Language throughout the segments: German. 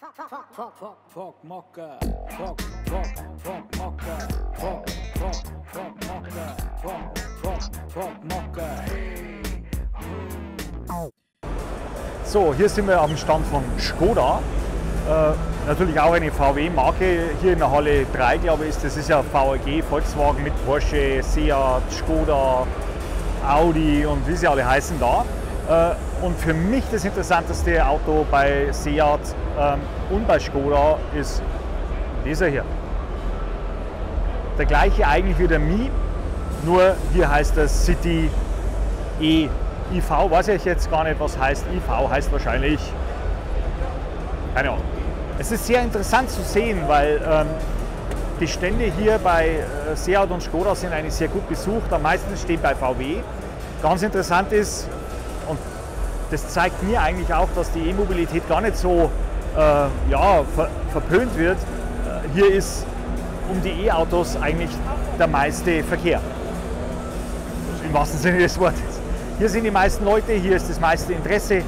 Fuck, fuck, fuck, fuck, Mocke. Fuck, fuck, fuck, Mocke. Fuck, fuck, fuck, Mocke. Fuck, fuck, fuck, Mocke. Hey. So, hier sind wir am Stand von Skoda. Äh, natürlich auch eine VW-Marke. Hier in der Halle 3, glaube ich, ist das ist ja VAG, Volkswagen mit Porsche, Seat, Skoda, Audi und wie sie alle heißen da. Äh, und für mich das interessanteste Auto bei Seat ähm, und bei Skoda ist dieser hier. Der gleiche eigentlich wie der Mi, nur hier heißt das City E. IV, weiß ich jetzt gar nicht, was heißt. IV heißt wahrscheinlich, keine Ahnung. Es ist sehr interessant zu sehen, weil ähm, die Stände hier bei äh, Seat und Skoda sind eigentlich sehr gut besucht. Am meisten steht bei VW. Ganz interessant ist, und das zeigt mir eigentlich auch, dass die E-Mobilität gar nicht so äh, ja, ver verpönt wird. Äh, hier ist um die E-Autos eigentlich der meiste Verkehr. Im wahrsten Sinne des Wortes. Hier sind die meisten Leute, hier ist das meiste Interesse. Äh,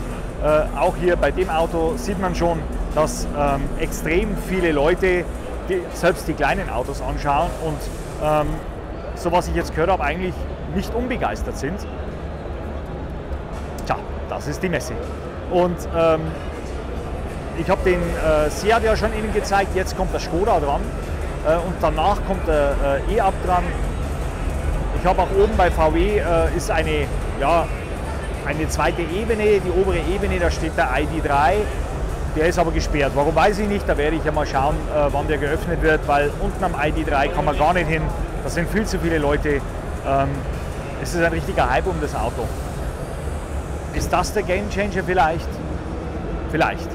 auch hier bei dem Auto sieht man schon, dass ähm, extrem viele Leute die, selbst die kleinen Autos anschauen und ähm, so was ich jetzt gehört habe, eigentlich nicht unbegeistert sind. Das ist die Messe. Und ähm, ich habe den äh, Seat ja schon Ihnen gezeigt, jetzt kommt der Skoda dran äh, und danach kommt der äh, E-Up dran. Ich habe auch oben bei VW äh, ist eine, ja, eine zweite Ebene, die obere Ebene, da steht der ID3. Der ist aber gesperrt. Warum weiß ich nicht, da werde ich ja mal schauen, äh, wann der geöffnet wird, weil unten am ID3 kann man gar nicht hin. Da sind viel zu viele Leute. Ähm, es ist ein richtiger Hype um das Auto. Ist das der Gamechanger vielleicht? Vielleicht.